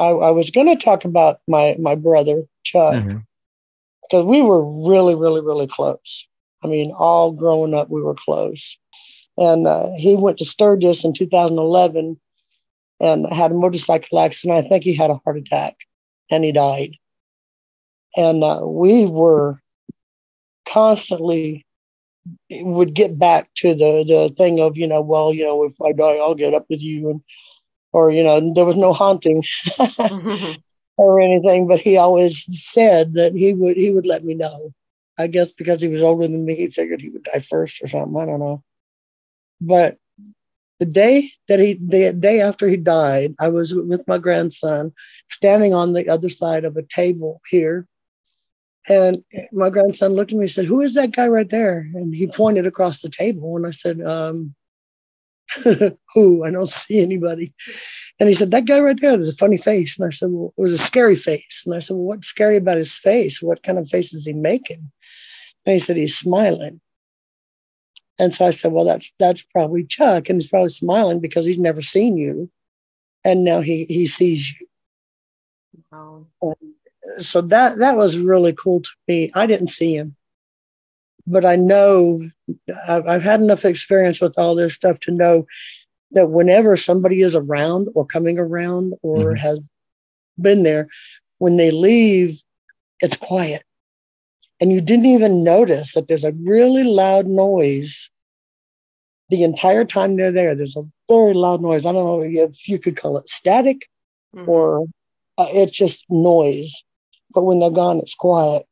I, I was going to talk about my my brother Chuck because mm-hmm. we were really, really, really close. I mean, all growing up, we were close. And uh, he went to Sturgis in 2011 and had a motorcycle accident. I think he had a heart attack and he died. And uh, we were constantly would get back to the the thing of you know well you know if I die I'll get up with you and or you know there was no haunting or anything but he always said that he would he would let me know. I guess because he was older than me he figured he would die first or something I don't know. But the day that he the day after he died i was with my grandson standing on the other side of a table here. And my grandson looked at me and said who is that guy right there? And he pointed across the table and i said um, who? I don't see anybody. And he said that guy right there there's a funny face. And i said well it was a scary face. And i said well what's scary about his face? What kind of face is he making? And he said he's smiling. And so I said, well, that's that's probably Chuck, and he's probably smiling because he's never seen you, and now he he sees you. Wow. And so that that was really cool to me. I didn't see him, but I know I've, I've had enough experience with all this stuff to know that whenever somebody is around or coming around or mm-hmm. has been there, when they leave, it's quiet and you didn't even notice that there's a really loud noise the entire time they're there. There's a very loud noise. I don't know if you could call it static mm-hmm. or uh, it's just noise. But when they're gone, it's quiet.